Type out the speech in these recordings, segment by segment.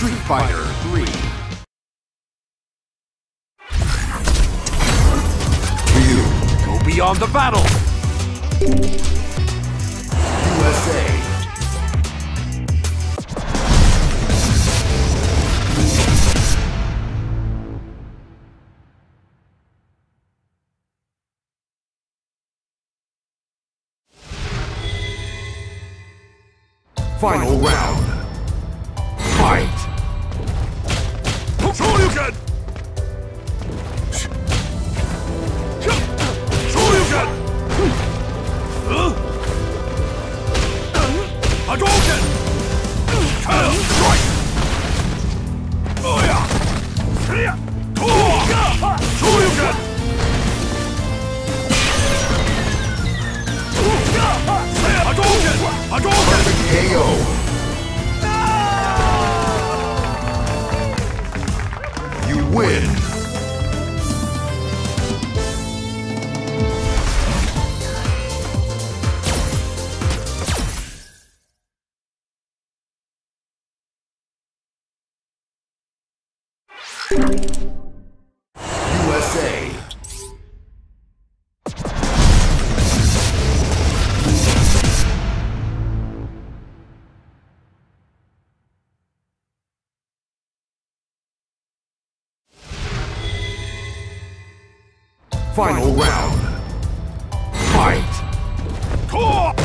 Street Fighter 3. Ryu, go beyond the battle! USA. Final round. USA. Final round. Fight! Tor!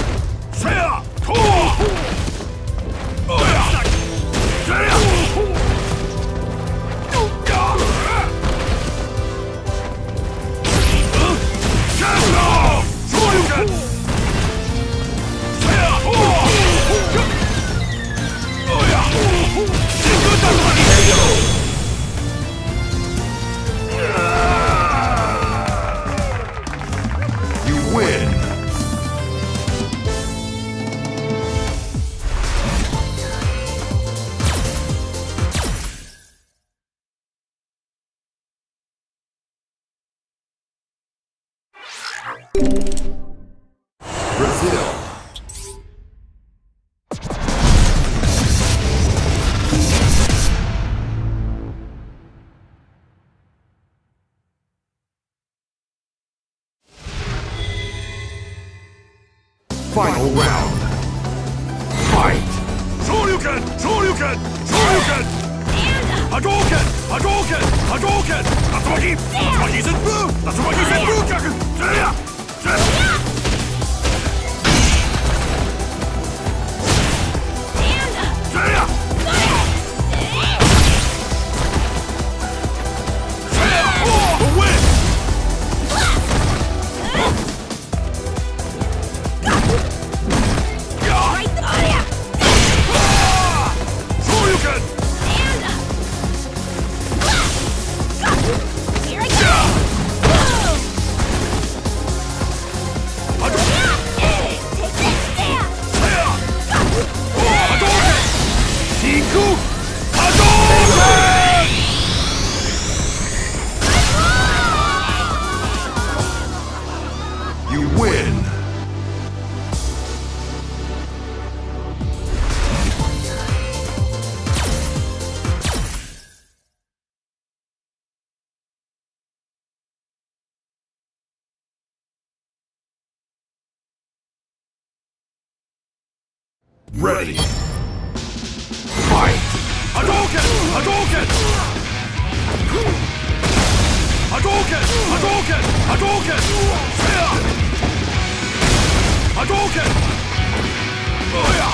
Brazil. Final round. Fight! Shoryuken! Shoryuken! Shoryuken! Hadouken! Hadouken! Hadouken! Tatsumaki! Tatsumaki Senpu! Tatsumaki Senpu Ready. Fight! Hadouken! Hadouken! Hadouken! Hadouken! Hadouken! Seiya! Hadouken! Seiya!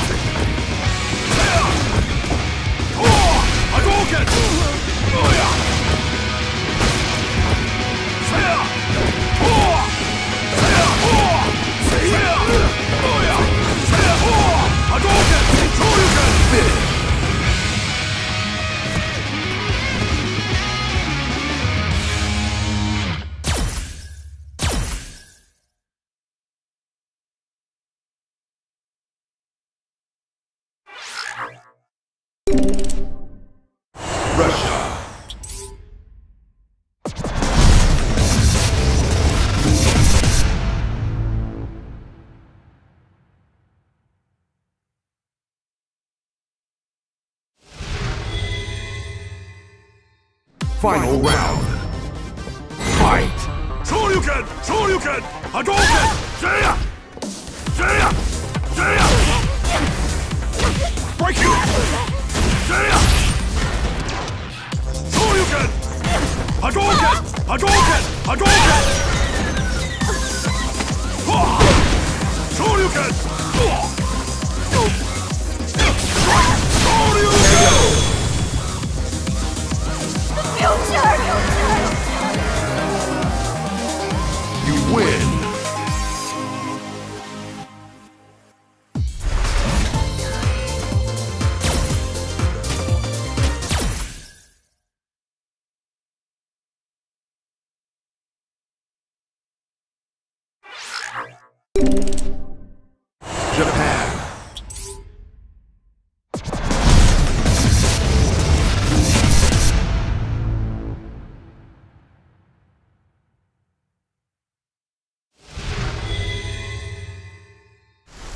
Oh! Hadouken! Russia. Final round. Fight! Shoryuken! Shoryuken! Hadouken! Seiya!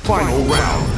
Final round.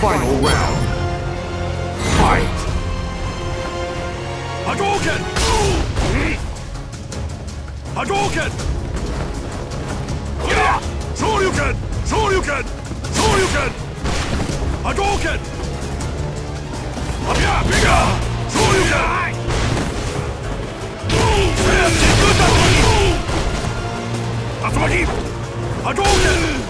Final round. Fight! Hadouken! Hadouken! Yeah! Shoryuken! Shoryuken! Shoryuken! Hadouken! Abia! Biga! Shoryuken! Tatsumaki! Hadouken!